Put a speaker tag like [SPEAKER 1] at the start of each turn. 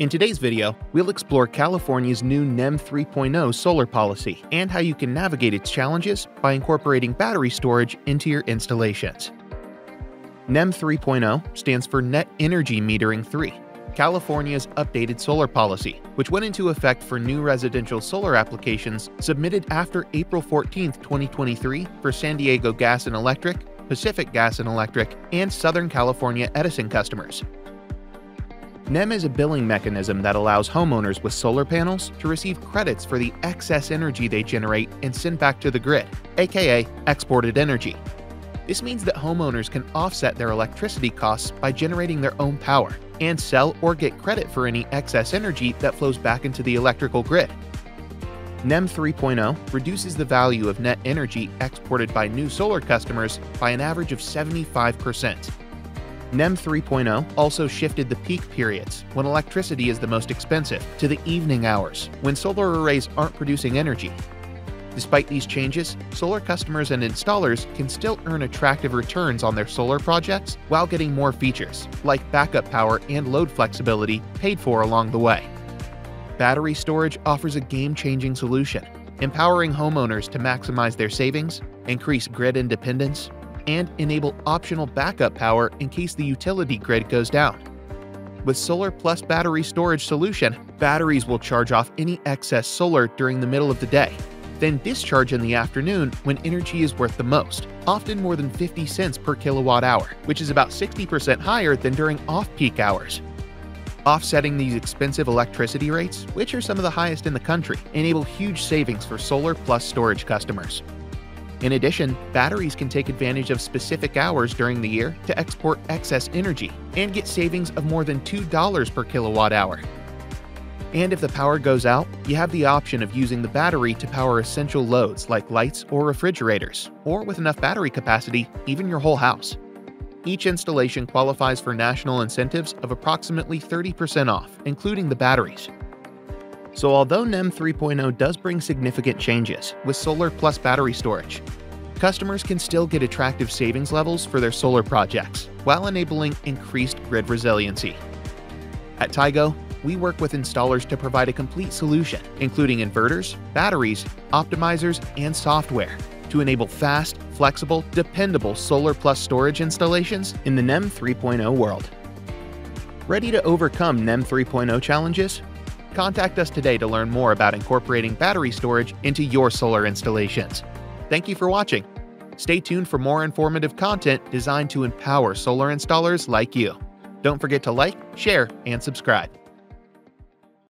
[SPEAKER 1] In today's video, we'll explore California's new NEM 3.0 solar policy and how you can navigate its challenges by incorporating battery storage into your installations. NEM 3.0 stands for Net Energy Metering 3, California's updated solar policy, which went into effect for new residential solar applications submitted after April 14, 2023 for San Diego Gas and Electric, Pacific Gas and Electric, and Southern California Edison customers. NEM is a billing mechanism that allows homeowners with solar panels to receive credits for the excess energy they generate and send back to the grid, aka exported energy. This means that homeowners can offset their electricity costs by generating their own power and sell or get credit for any excess energy that flows back into the electrical grid. NEM 3.0 reduces the value of net energy exported by new solar customers by an average of 75%. NEM 3.0 also shifted the peak periods, when electricity is the most expensive, to the evening hours, when solar arrays aren't producing energy. Despite these changes, solar customers and installers can still earn attractive returns on their solar projects while getting more features, like backup power and load flexibility, paid for along the way. Battery storage offers a game changing solution, empowering homeowners to maximize their savings, increase grid independence, and enable optional backup power in case the utility grid goes down. With Solar Plus Battery Storage Solution, batteries will charge off any excess solar during the middle of the day, then discharge in the afternoon when energy is worth the most, often more than 50 cents per kilowatt hour, which is about 60% higher than during off peak hours. Offsetting these expensive electricity rates, which are some of the highest in the country, enable huge savings for Solar Plus storage customers. In addition, batteries can take advantage of specific hours during the year to export excess energy and get savings of more than $2 per kilowatt hour. And if the power goes out, you have the option of using the battery to power essential loads like lights or refrigerators, or with enough battery capacity, even your whole house. Each installation qualifies for national incentives of approximately 30% off, including the batteries. So although NEM 3.0 does bring significant changes with solar plus battery storage, customers can still get attractive savings levels for their solar projects while enabling increased grid resiliency. At Tigo, we work with installers to provide a complete solution, including inverters, batteries, optimizers, and software to enable fast, flexible, dependable solar plus storage installations in the NEM 3.0 world. Ready to overcome NEM 3.0 challenges? Contact us today to learn more about incorporating battery storage into your solar installations. Thank you for watching. Stay tuned for more informative content designed to empower solar installers like you. Don't forget to like, share, and subscribe.